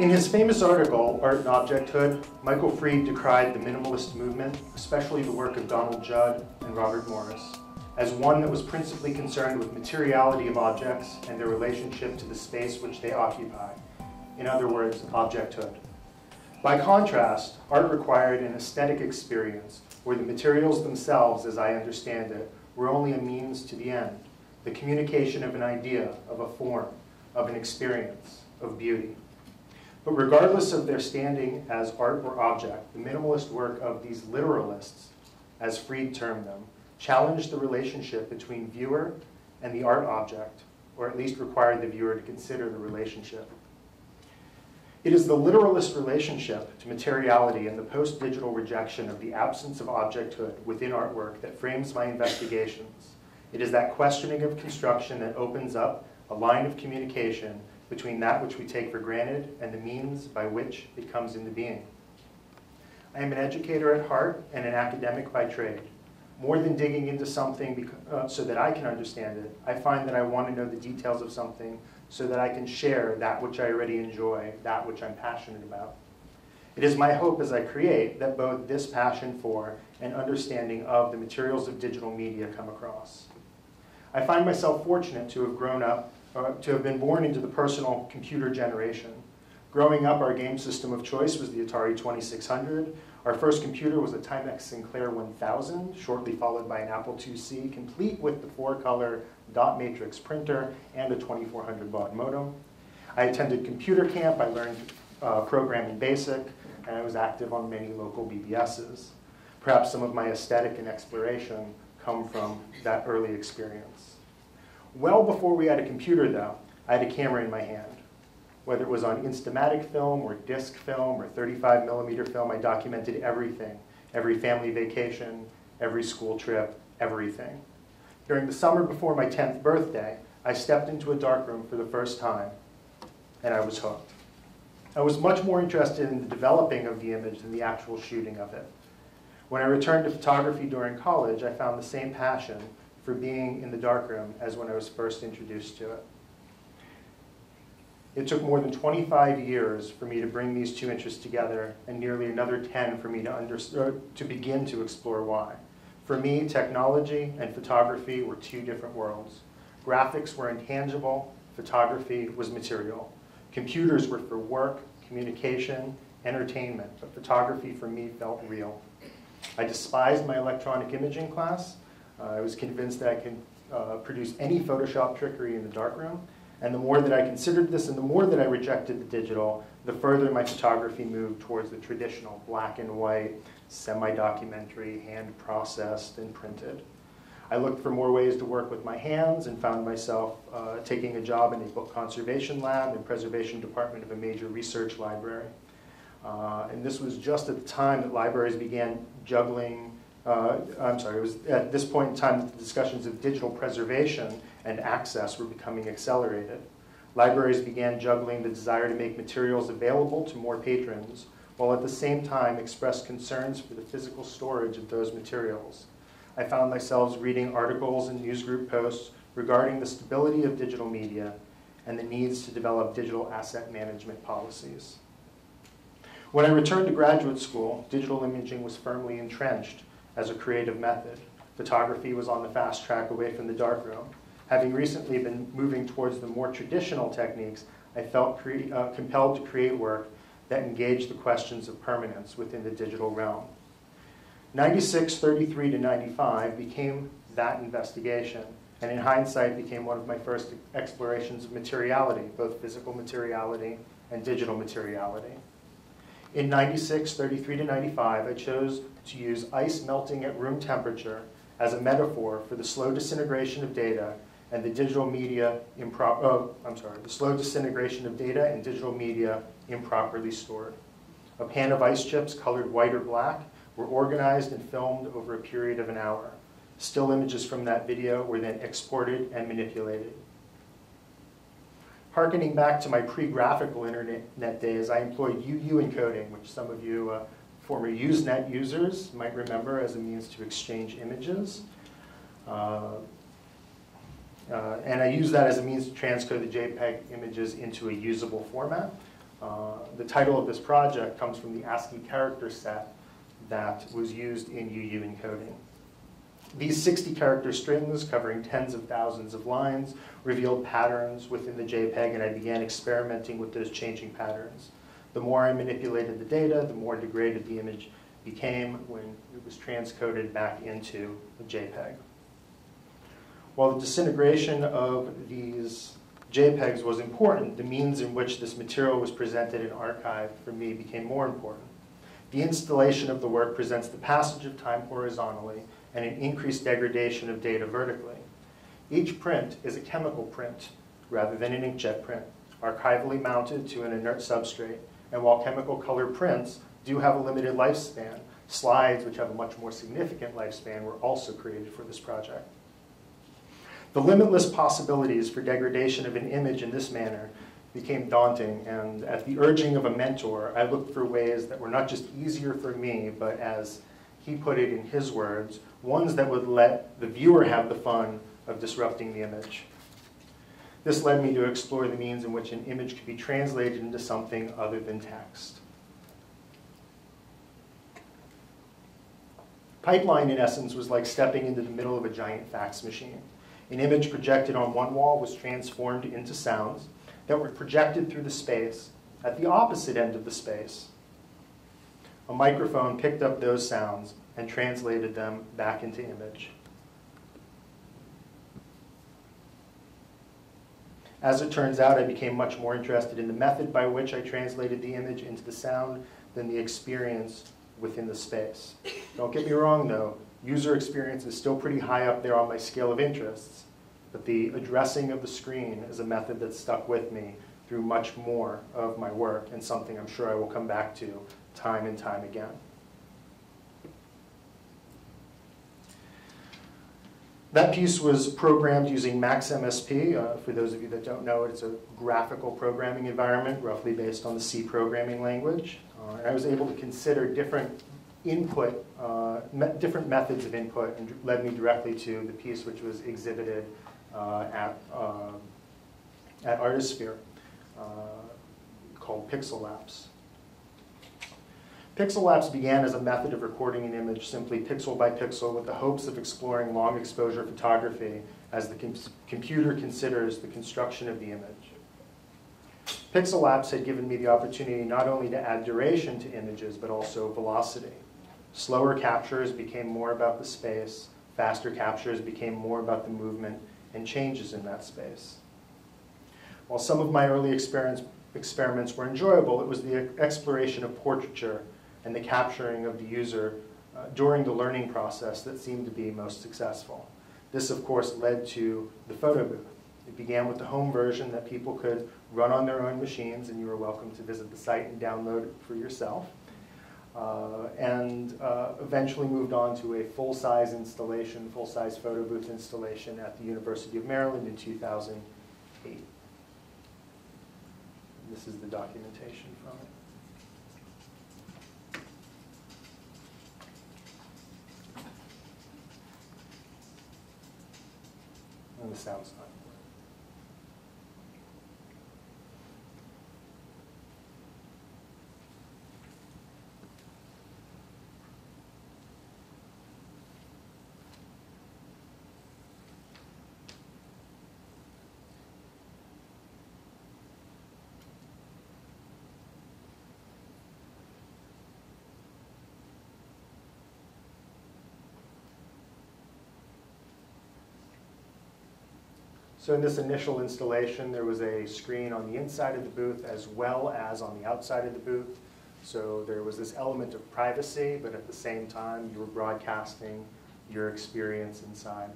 In his famous article, Art and Objecthood, Michael Fried decried the minimalist movement, especially the work of Donald Judd and Robert Morris, as one that was principally concerned with materiality of objects and their relationship to the space which they occupy. In other words, objecthood. By contrast, art required an aesthetic experience where the materials themselves, as I understand it, were only a means to the end, the communication of an idea, of a form, of an experience, of beauty. But regardless of their standing as art or object, the minimalist work of these literalists, as Fried termed them, challenged the relationship between viewer and the art object, or at least required the viewer to consider the relationship. It is the literalist relationship to materiality and the post-digital rejection of the absence of objecthood within artwork that frames my investigations. It is that questioning of construction that opens up a line of communication between that which we take for granted and the means by which it comes into being. I am an educator at heart and an academic by trade. More than digging into something uh, so that I can understand it, I find that I want to know the details of something so that I can share that which I already enjoy, that which I'm passionate about. It is my hope as I create that both this passion for and understanding of the materials of digital media come across. I find myself fortunate to have grown up, uh, to have been born into the personal computer generation. Growing up, our game system of choice was the Atari 2600. Our first computer was a Timex Sinclair 1000, shortly followed by an Apple IIc, complete with the four-color dot matrix printer and a 2400 baud modem. I attended computer camp, I learned uh, programming basic, and I was active on many local BBSs. Perhaps some of my aesthetic and exploration come from that early experience. Well before we had a computer though, I had a camera in my hand. Whether it was on Instamatic film or disc film or 35 millimeter film, I documented everything. Every family vacation, every school trip, everything. During the summer before my 10th birthday, I stepped into a darkroom for the first time, and I was hooked. I was much more interested in the developing of the image than the actual shooting of it. When I returned to photography during college, I found the same passion for being in the darkroom as when I was first introduced to it. It took more than 25 years for me to bring these two interests together and nearly another 10 for me to, to begin to explore why. For me, technology and photography were two different worlds. Graphics were intangible, photography was material. Computers were for work, communication, entertainment, but photography for me felt real. I despised my electronic imaging class. Uh, I was convinced that I could uh, produce any Photoshop trickery in the darkroom. And the more that I considered this and the more that I rejected the digital, the further my photography moved towards the traditional black and white, semi-documentary, hand-processed and printed. I looked for more ways to work with my hands and found myself uh, taking a job in a book conservation lab and preservation department of a major research library. Uh, and this was just at the time that libraries began juggling, uh, I'm sorry, it was at this point in time that the discussions of digital preservation and access were becoming accelerated. Libraries began juggling the desire to make materials available to more patrons while at the same time expressed concerns for the physical storage of those materials. I found myself reading articles and newsgroup posts regarding the stability of digital media and the needs to develop digital asset management policies. When I returned to graduate school, digital imaging was firmly entrenched as a creative method. Photography was on the fast track away from the darkroom. Having recently been moving towards the more traditional techniques, I felt uh, compelled to create work that engaged the questions of permanence within the digital realm. 96, 33 to 95 became that investigation, and in hindsight became one of my first explorations of materiality, both physical materiality and digital materiality. In 96, 33 to 95, I chose to use ice melting at room temperature as a metaphor for the slow disintegration of data and the digital media improper, oh, I'm sorry, the slow disintegration of data and digital media improperly stored. A pan of ice chips colored white or black were organized and filmed over a period of an hour. Still images from that video were then exported and manipulated. Harkening back to my pre-graphical internet days, I employed UU encoding, which some of you uh, former Usenet users might remember as a means to exchange images. Uh, uh, and I use that as a means to transcode the JPEG images into a usable format. Uh, the title of this project comes from the ASCII character set that was used in UU encoding. These 60 character strings covering tens of thousands of lines revealed patterns within the JPEG and I began experimenting with those changing patterns. The more I manipulated the data, the more degraded the image became when it was transcoded back into a JPEG. While the disintegration of these JPEGs was important, the means in which this material was presented and archived for me became more important. The installation of the work presents the passage of time horizontally and an increased degradation of data vertically. Each print is a chemical print rather than an inkjet print, archivally mounted to an inert substrate. And while chemical color prints do have a limited lifespan, slides, which have a much more significant lifespan, were also created for this project. The limitless possibilities for degradation of an image in this manner became daunting, and at the urging of a mentor, I looked for ways that were not just easier for me, but as he put it in his words, ones that would let the viewer have the fun of disrupting the image. This led me to explore the means in which an image could be translated into something other than text. Pipeline, in essence, was like stepping into the middle of a giant fax machine. An image projected on one wall was transformed into sounds that were projected through the space at the opposite end of the space. A microphone picked up those sounds and translated them back into image. As it turns out, I became much more interested in the method by which I translated the image into the sound than the experience within the space. Don't get me wrong, though, user experience is still pretty high up there on my scale of interests, but the addressing of the screen is a method that stuck with me through much more of my work and something I'm sure I will come back to time and time again. That piece was programmed using MaxMSP. Uh, for those of you that don't know, it, it's a graphical programming environment roughly based on the C programming language. Uh, I was able to consider different input, uh, me different methods of input and led me directly to the piece which was exhibited uh, at, uh, at Artisphere uh, called Pixel Lapse. Pixel Lapse began as a method of recording an image simply pixel by pixel with the hopes of exploring long exposure photography as the com computer considers the construction of the image. Pixel Lapse had given me the opportunity not only to add duration to images, but also velocity. Slower captures became more about the space, faster captures became more about the movement and changes in that space. While some of my early experiments were enjoyable, it was the exploration of portraiture and the capturing of the user uh, during the learning process that seemed to be most successful. This, of course, led to the photo booth. It began with the home version that people could run on their own machines, and you were welcome to visit the site and download it for yourself. Uh, and uh, eventually moved on to a full-size installation, full-size photo booth installation at the University of Maryland in 2008. This is the documentation from it. And the sound's not. So in this initial installation, there was a screen on the inside of the booth as well as on the outside of the booth. So there was this element of privacy, but at the same time, you were broadcasting your experience inside.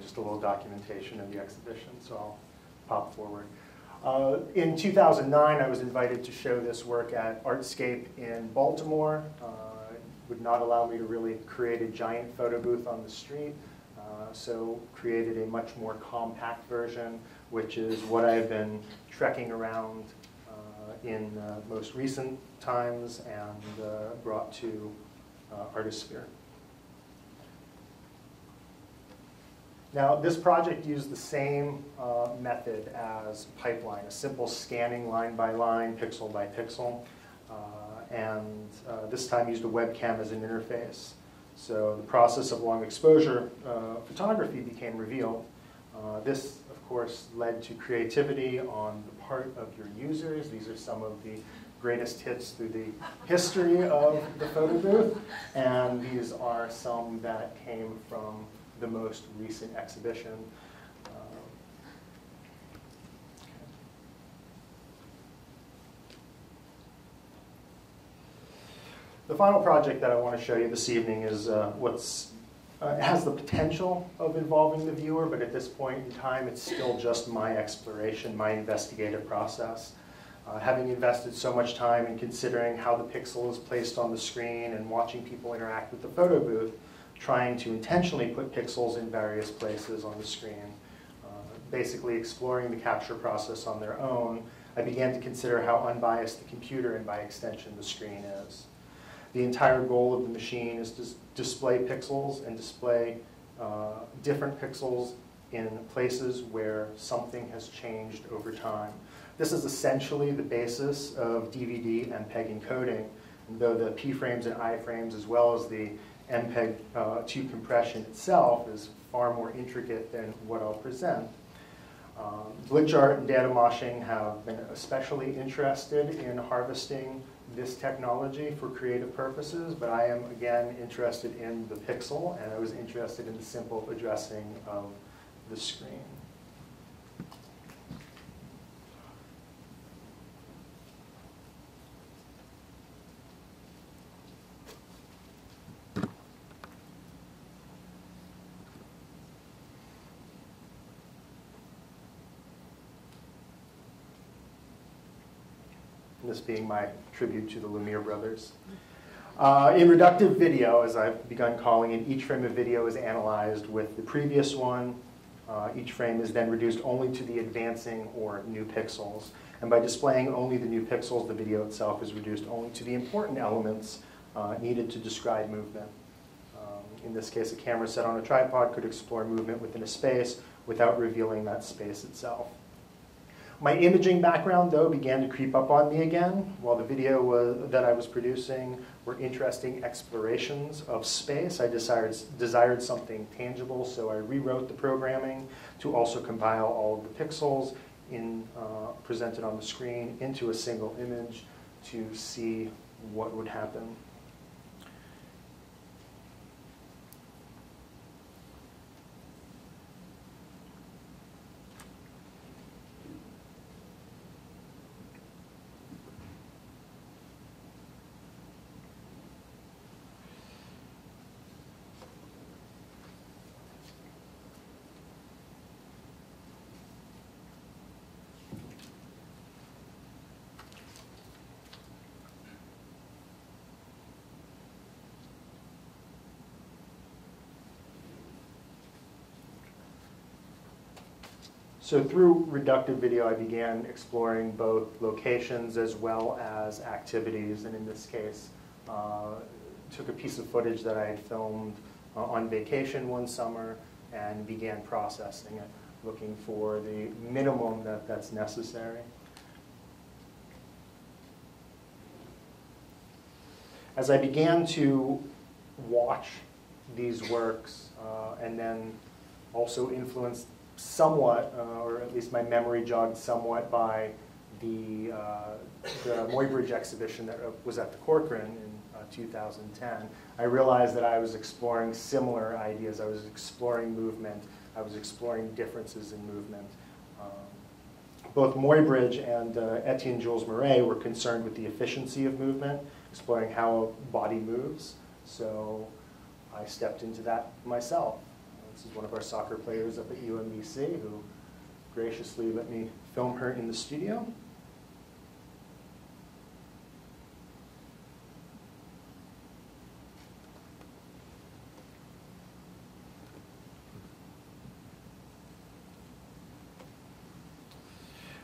Just a little documentation of the exhibition, so I'll pop forward. Uh, in 2009, I was invited to show this work at Artscape in Baltimore. Uh, it would not allow me to really create a giant photo booth on the street. Uh, so created a much more compact version, which is what I've been trekking around uh, in uh, most recent times and uh, brought to uh, Artisphere. Now, this project used the same uh, method as Pipeline, a simple scanning line by line, pixel by pixel, uh, and uh, this time used a webcam as an interface. So the process of long exposure uh, photography became revealed. Uh, this, of course, led to creativity on the part of your users. These are some of the greatest hits through the history of the photo booth, and these are some that came from the most recent exhibition. Um, the final project that I want to show you this evening is uh, what's uh, has the potential of involving the viewer, but at this point in time, it's still just my exploration, my investigative process. Uh, having invested so much time in considering how the pixel is placed on the screen and watching people interact with the photo booth, trying to intentionally put pixels in various places on the screen, uh, basically exploring the capture process on their own, I began to consider how unbiased the computer and by extension the screen is. The entire goal of the machine is to display pixels and display uh, different pixels in places where something has changed over time. This is essentially the basis of DVD and MPEG encoding, though the P-frames and I-frames as well as the MPEG uh, 2 compression itself is far more intricate than what I'll present. Um, Glitch art and data moshing have been especially interested in harvesting this technology for creative purposes, but I am again interested in the pixel and I was interested in the simple addressing of the screen. This being my tribute to the Lumiere brothers. Uh, in reductive video, as I've begun calling it, each frame of video is analyzed with the previous one. Uh, each frame is then reduced only to the advancing or new pixels. And by displaying only the new pixels, the video itself is reduced only to the important elements uh, needed to describe movement. Um, in this case, a camera set on a tripod could explore movement within a space without revealing that space itself. My imaging background, though, began to creep up on me again. While the video was, that I was producing were interesting explorations of space, I desired, desired something tangible, so I rewrote the programming to also compile all of the pixels in, uh, presented on the screen into a single image to see what would happen. So through reductive video, I began exploring both locations as well as activities, and in this case, uh, took a piece of footage that I had filmed uh, on vacation one summer and began processing it, looking for the minimum that, that's necessary. As I began to watch these works uh, and then also influenced somewhat, uh, or at least my memory jogged somewhat by the, uh, the Muybridge exhibition that was at the Corcoran in uh, 2010. I realized that I was exploring similar ideas. I was exploring movement. I was exploring differences in movement. Um, both Muybridge and uh, Etienne Jules Marey were concerned with the efficiency of movement, exploring how a body moves. So I stepped into that myself. This is one of our soccer players up at UMBC who graciously let me film her in the studio.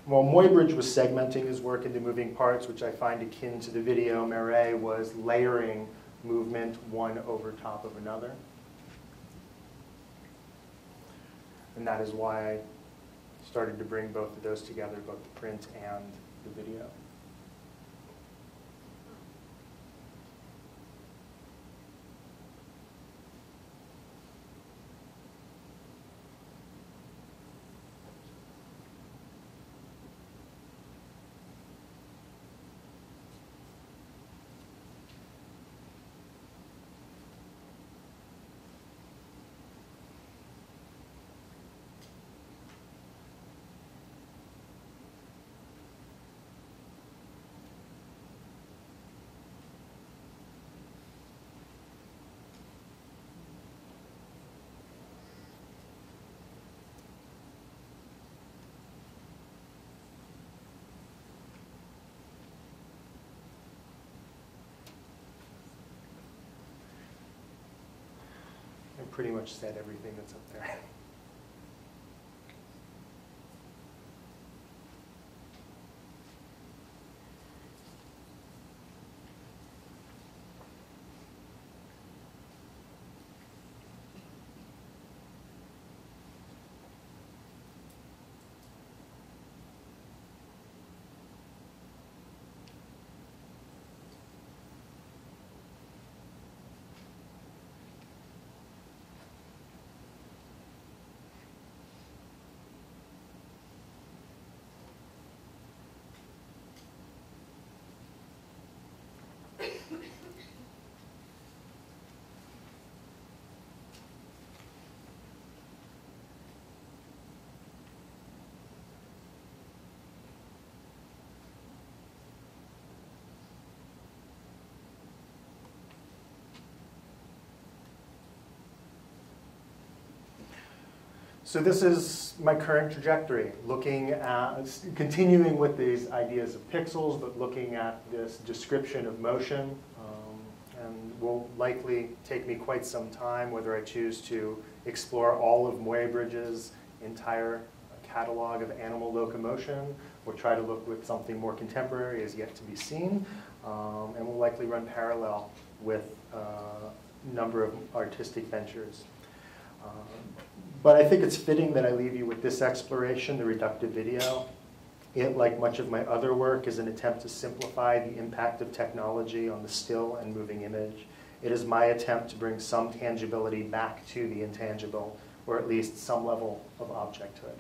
While Muybridge was segmenting his work into moving parts, which I find akin to the video, Marey was layering movement one over top of another. And that is why I started to bring both of those together, both the print and the video. I pretty much said everything that's up there. So this is my current trajectory, looking at, continuing with these ideas of pixels, but looking at this description of motion. Um, and will likely take me quite some time, whether I choose to explore all of Muybridge's entire catalog of animal locomotion, or try to look with something more contemporary is yet to be seen, um, and will likely run parallel with uh, a number of artistic ventures. Um, but I think it's fitting that I leave you with this exploration, the reductive video. It, like much of my other work, is an attempt to simplify the impact of technology on the still and moving image. It is my attempt to bring some tangibility back to the intangible, or at least some level of objecthood.